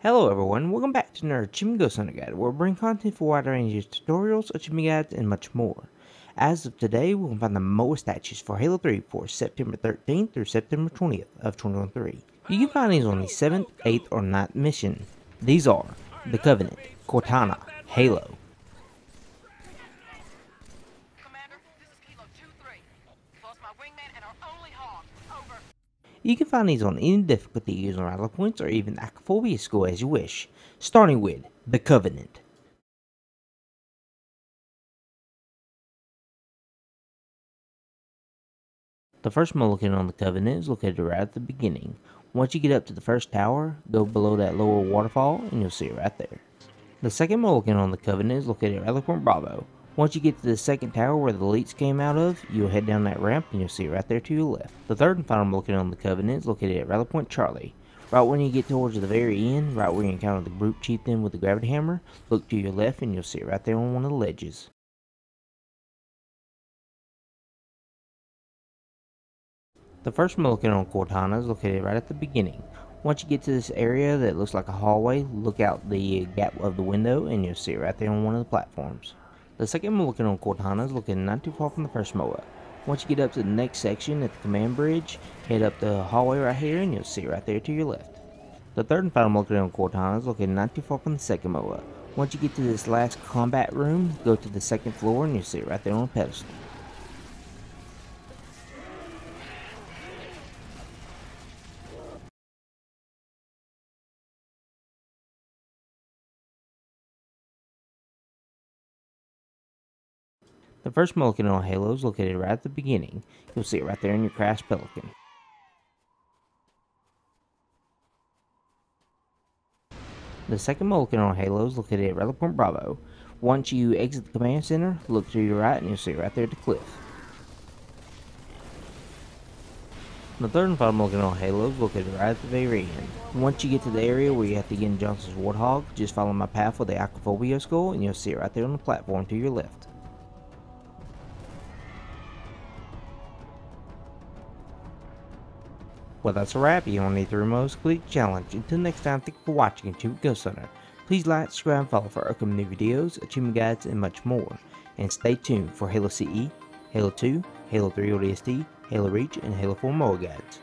Hello everyone, welcome back to Achievement Ghost Hunter Guide, where we bring content for wide range of tutorials, achievement guides, and much more. As of today, we will find the MOA statues for Halo 3 for September 13th through September 20th of 2013. You can find these on the 7th, 8th, or 9th mission. These are The Covenant, Cortana, Halo, Commander, this is Kilo 2-3. Lost my wingman and our only hog. Over. You can find these on any difficulty using rally points or even Acrophobia skull as you wish, starting with The Covenant. The first mulligan on the Covenant is located right at the beginning. Once you get up to the first tower, go below that lower waterfall and you'll see it right there. The second mulligan on the Covenant is located at Point Bravo. Once you get to the second tower where the elites came out of, you'll head down that ramp and you'll see it right there to your left. The third and final mulligan on the Covenant is located at Rally Point Charlie. Right when you get towards the very end, right where you encounter the brute chieftain with the gravity hammer, look to your left and you'll see it right there on one of the ledges. The first mulligan on Cortana is located right at the beginning. Once you get to this area that looks like a hallway, look out the gap of the window and you'll see it right there on one of the platforms. The second mulligan on Cortana is located not too far from the first MOA. Once you get up to the next section at the command bridge, head up the hallway right here and you'll see it right there to your left. The third and final mulligan on Cortana is located not too far from the second MOA. Once you get to this last combat room, go to the second floor and you'll see it right there on a pedestal. The first mulligan on Halo is located right at the beginning. You'll see it right there in your Crash Pelican. The second mulligan on Halo is located at Rally Point Bravo. Once you exit the command center, look to your right and you'll see it right there at the cliff. The third and final mulligan on Halo is located right at the very end. Once you get to the area where you have to get in Johnson's Warthog, just follow my path with the Acrophobia skull and you'll see it right there on the platform to your left. Well, that's a wrap. You only three most click challenge. Until next time, thank you for watching Achievement Ghost Hunter. Please like, subscribe, and follow for upcoming new videos, achievement guides, and much more. And stay tuned for Halo CE, Halo 2, Halo 3 ODST, Halo Reach, and Halo 4 MOA guides.